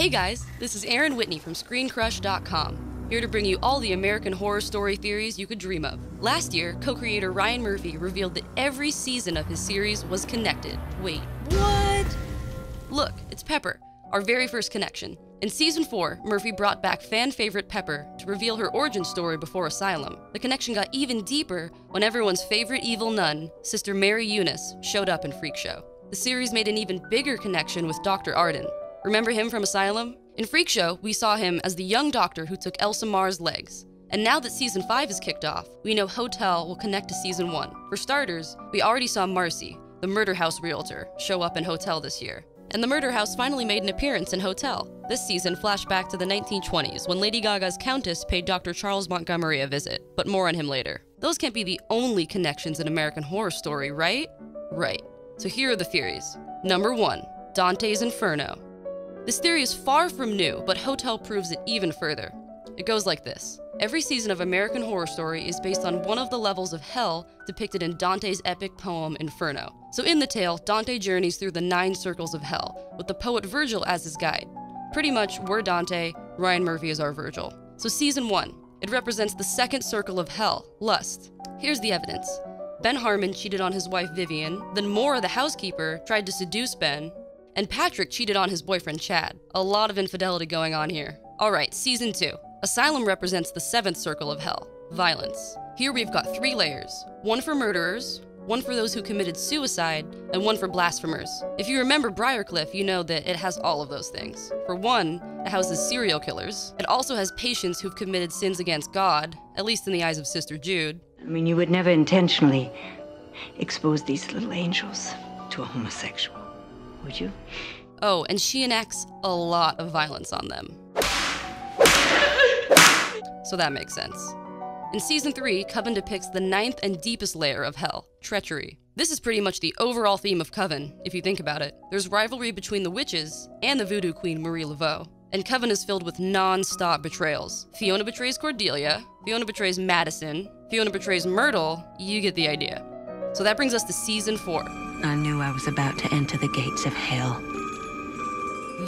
Hey guys, this is Aaron Whitney from ScreenCrush.com, here to bring you all the American Horror Story theories you could dream of. Last year, co creator Ryan Murphy revealed that every season of his series was connected. Wait, what? Look, it's Pepper, our very first connection. In season 4, Murphy brought back fan favorite Pepper to reveal her origin story before Asylum. The connection got even deeper when everyone's favorite evil nun, Sister Mary Eunice, showed up in Freak Show. The series made an even bigger connection with Dr. Arden. Remember him from Asylum? In Freak Show, we saw him as the young doctor who took Elsa Mars' legs. And now that season 5 is kicked off, we know Hotel will connect to season 1. For starters, we already saw Marcy, the murder house realtor, show up in Hotel this year. And the murder house finally made an appearance in Hotel. This season flashback to the 1920s when Lady Gaga's Countess paid Dr. Charles Montgomery a visit, but more on him later. Those can't be the only connections in American Horror Story, right? Right. So here are the theories. Number 1 Dante's Inferno. This theory is far from new, but Hotel proves it even further. It goes like this. Every season of American Horror Story is based on one of the levels of hell depicted in Dante's epic poem Inferno. So in the tale, Dante journeys through the nine circles of hell, with the poet Virgil as his guide. Pretty much, we're Dante, Ryan Murphy is our Virgil. So season one, it represents the second circle of hell, lust. Here's the evidence. Ben Harmon cheated on his wife Vivien, then Moira the housekeeper tried to seduce Ben, and Patrick cheated on his boyfriend Chad. A lot of infidelity going on here. Alright, season two. Asylum represents the seventh circle of hell violence. Here we've got three layers one for murderers, one for those who committed suicide, and one for blasphemers. If you remember Briarcliff, you know that it has all of those things. For one, it houses serial killers. It also has patients who've committed sins against God, at least in the eyes of Sister Jude. I mean, you would never intentionally expose these little angels to a homosexual, would you? Oh, and she enacts a lot of violence on them so that makes sense. In season 3, Coven depicts the ninth and deepest layer of hell treachery. This is pretty much the overall theme of Coven, if you think about it. There's rivalry between the witches and the voodoo queen Marie Laveau. And Coven is filled with non stop betrayals. Fiona betrays Cordelia, Fiona betrays Madison, Fiona betrays Myrtle, you get the idea. So that brings us to season 4. I knew I was about to enter the gates of hell.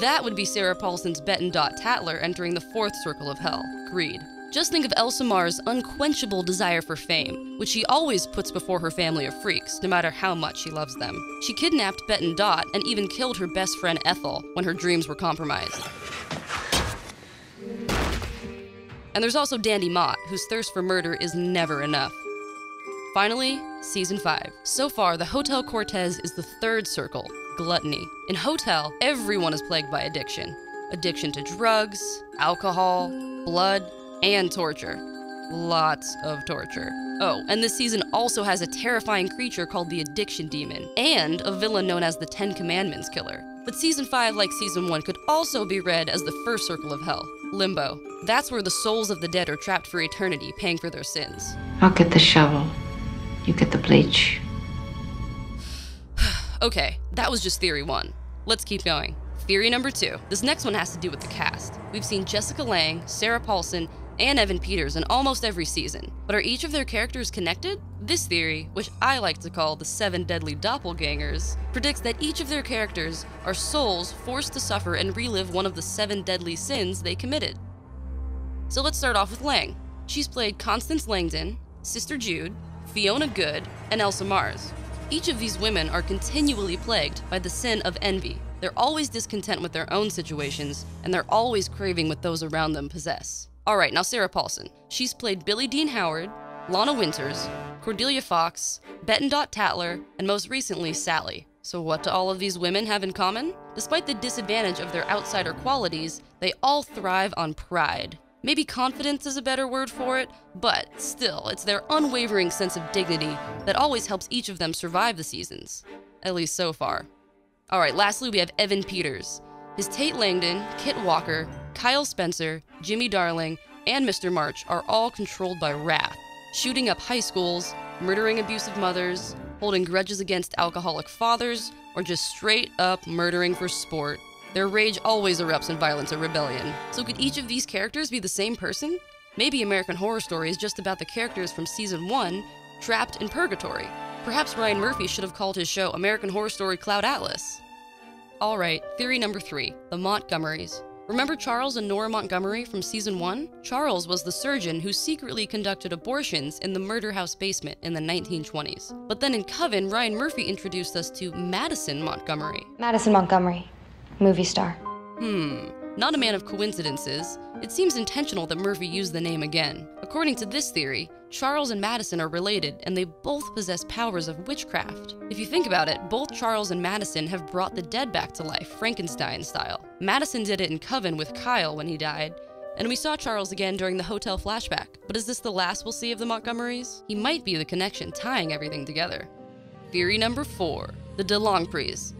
That would be Sarah Paulson's Bette and Dot Tattler entering the fourth circle of hell, greed. Just think of Elsa Mars' unquenchable desire for fame, which she always puts before her family of freaks, no matter how much she loves them. She kidnapped Bette and Dot and even killed her best friend Ethel when her dreams were compromised. And there's also Dandy Mott, whose thirst for murder is never enough. Finally, Season 5. So far, the Hotel Cortez is the third circle, gluttony. In Hotel, everyone is plagued by addiction addiction to drugs, alcohol, blood, and torture. Lots of torture. Oh, and this season also has a terrifying creature called the Addiction Demon, and a villain known as the Ten Commandments Killer. But season 5, like season 1, could also be read as the first circle of hell limbo. That's where the souls of the dead are trapped for eternity, paying for their sins. I'll get the shovel. You get the bleach. okay, that was just theory 1. Let's keep going. Theory number 2. This next one has to do with the cast. We've seen Jessica Lange, Sarah Paulson, and Evan Peters in almost every season. But are each of their characters connected? This theory, which I like to call the seven deadly doppelgangers, predicts that each of their characters are souls forced to suffer and relive one of the seven deadly sins they committed. So let's start off with Lange. She's played Constance Langdon, Sister Jude, Fiona Good, and Elsa Mars. Each of these women are continually plagued by the sin of envy. They're always discontent with their own situations, and they're always craving what those around them possess. All right, now Sarah Paulson. She's played Billie Dean Howard, Lana Winters, Cordelia Fox, Bette and Dot Tattler, and most recently, Sally. So, what do all of these women have in common? Despite the disadvantage of their outsider qualities, they all thrive on pride. Maybe confidence is a better word for it, but still, it's their unwavering sense of dignity that always helps each of them survive the seasons. At least so far. Alright, lastly, we have Evan Peters. His Tate Langdon, Kit Walker, Kyle Spencer, Jimmy Darling, and Mr. March are all controlled by wrath, shooting up high schools, murdering abusive mothers, holding grudges against alcoholic fathers, or just straight up murdering for sport. Their rage always erupts in violence or rebellion. So could each of these characters be the same person? Maybe American Horror Story is just about the characters from season 1 trapped in purgatory. Perhaps Ryan Murphy should have called his show American Horror Story Cloud Atlas. Alright, theory number 3 The Montgomerys. Remember Charles and Nora Montgomery from season 1? Charles was the surgeon who secretly conducted abortions in the murder house basement in the 1920s. But then in Coven, Ryan Murphy introduced us to Madison Montgomery. Madison Montgomery, movie star. Hmm, not a man of coincidences. It seems intentional that Murphy used the name again. According to this theory, Charles and Madison are related and they both possess powers of witchcraft. If you think about it, both Charles and Madison have brought the dead back to life, Frankenstein style. Madison did it in Coven with Kyle when he died, and we saw Charles again during the hotel flashback. But is this the last we'll see of the Montgomerys? He might be the connection tying everything together. Theory number four the DeLongpres.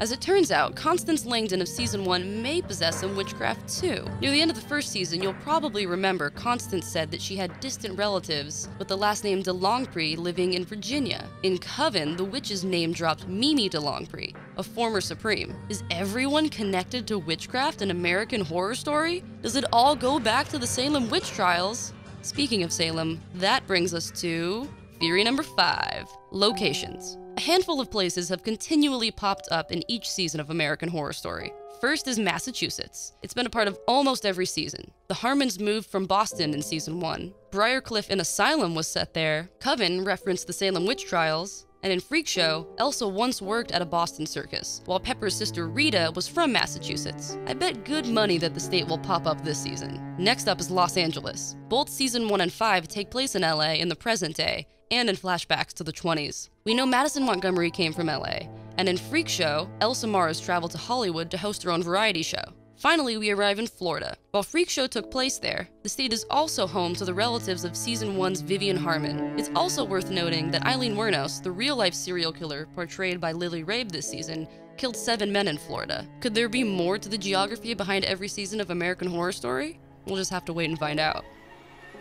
As it turns out, Constance Langdon of season 1 may possess some witchcraft too. Near the end of the first season, you'll probably remember Constance said that she had distant relatives with the last name DeLongpre living in Virginia. In Coven, the witches name dropped Mimi DeLongpre, a former Supreme. Is everyone connected to witchcraft in American Horror Story? Does it all go back to the Salem witch trials? Speaking of Salem, that brings us to theory number five locations. A handful of places have continually popped up in each season of American Horror Story. First is Massachusetts. It's been a part of almost every season. The Harmons moved from Boston in season 1. Briarcliff in Asylum was set there. Coven referenced the Salem witch trials. And in Freak Show, Elsa once worked at a Boston circus, while Pepper's sister Rita was from Massachusetts. I bet good money that the state will pop up this season. Next up is Los Angeles. Both season 1 and 5 take place in LA in the present day, and in flashbacks to the 20s. We know Madison Montgomery came from LA, and in Freak Show, Elsa Mars traveled to Hollywood to host her own variety show. Finally, we arrive in Florida. While Freak Show took place there, the state is also home to the relatives of season 1's Vivien Harmon. It's also worth noting that Aileen Wuornos, the real-life serial killer portrayed by Lily Rabe this season, killed seven men in Florida. Could there be more to the geography behind every season of American Horror Story? We'll just have to wait and find out.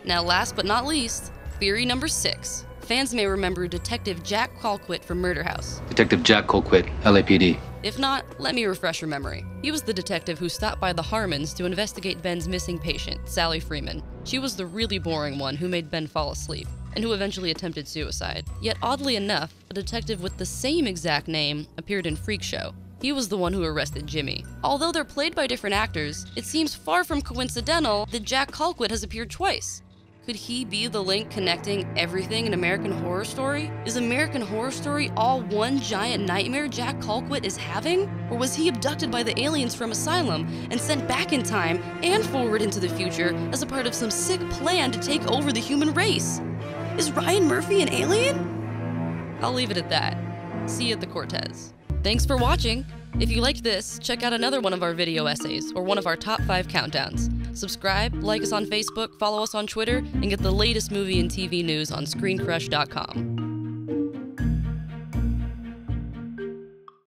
Now, last but not least, theory number six. Fans may remember Detective Jack Colquitt from Murder House. Detective Jack Colquitt, LAPD. If not, let me refresh your memory. He was the detective who stopped by the Harmons to investigate Ben's missing patient, Sally Freeman. She was the really boring one who made Ben fall asleep, and who eventually attempted suicide. Yet, oddly enough, a detective with the same exact name appeared in Freak Show. He was the one who arrested Jimmy. Although they're played by different actors, it seems far from coincidental that Jack Colquitt has appeared twice. Could he be the link connecting everything in American Horror Story? Is American Horror Story all one giant nightmare Jack Colquitt is having? Or was he abducted by the aliens from Asylum and sent back in time and forward into the future as a part of some sick plan to take over the human race? Is Ryan Murphy an alien? I'll leave it at that. See you at the Cortez. Thanks for watching. If you liked this, check out another one of our video essays or one of our top 5 countdowns. Subscribe, like us on Facebook, follow us on Twitter, and get the latest movie and TV news on ScreenCrush.com.